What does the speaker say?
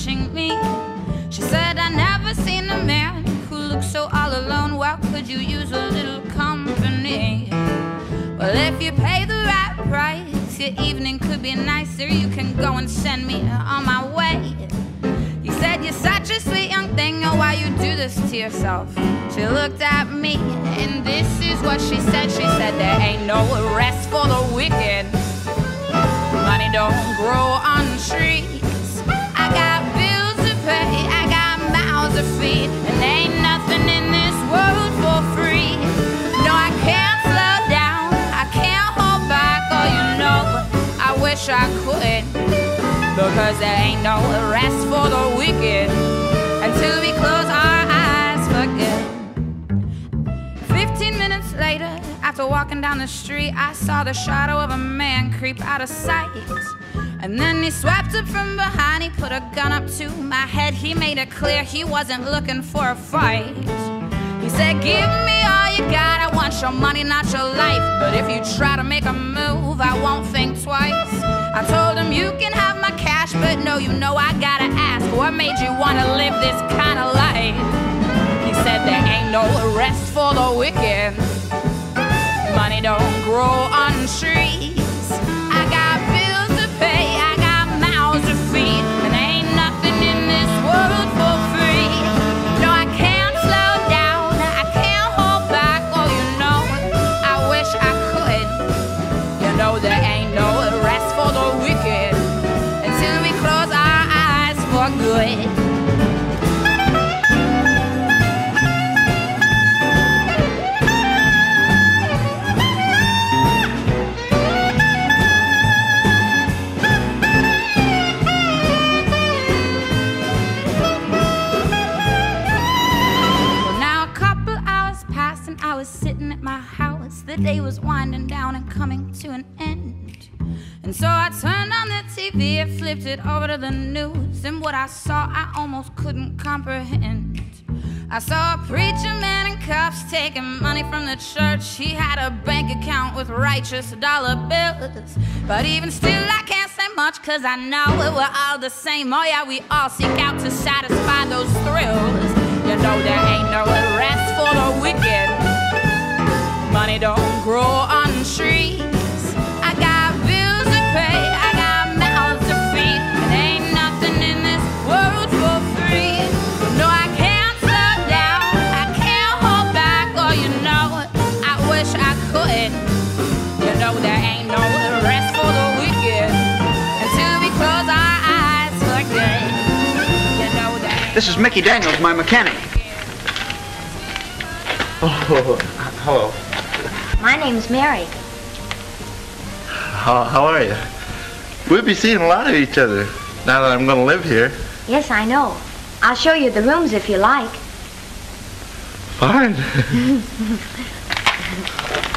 watching me. She said, I never seen a man who looks so all alone. Well, could you use a little company? Well, if you pay the right price, your evening could be nicer. You can go and send me on my way. You said you're such a sweet young thing, oh, why you do this to yourself? She looked at me, and this is what she said. She said, There ain't no rest for the wicked. Money don't grow on trees. Wish I could, because there ain't no rest for the wicked until we close our eyes for good. Fifteen minutes later, after walking down the street, I saw the shadow of a man creep out of sight. And then he swiped up from behind, he put a gun up to my head. He made it clear he wasn't looking for a fight. He said, Give me you got, I want your money, not your life. But if you try to make a move, I won't think twice. I told him, You can have my cash, but no, you know I gotta ask, What made you wanna live this kind of life? He said, There ain't no rest for the wicked. Money don't grow on trees. Know, there ain't no rest for the wicked until we close our eyes for good. Sitting at my house. The day was winding down and coming to an end. And so I turned on the TV and flipped it over to the news. And what I saw, I almost couldn't comprehend. I saw a preacher man in cuffs taking money from the church. He had a bank account with righteous dollar bills. But even still, I can't say much, cause I know it we're all the same. Oh, yeah, we all seek out to satisfy those thrills. Wish You know, there ain't no rest for the wicked until we close our eyes for. You know, there This is Mickey Daniels, my mechanic. Oh, hello. My name's Mary. How, how are you? We'll be seeing a lot of each other now that I'm going to live here. Yes, I know. I'll show you the rooms if you like. Fine.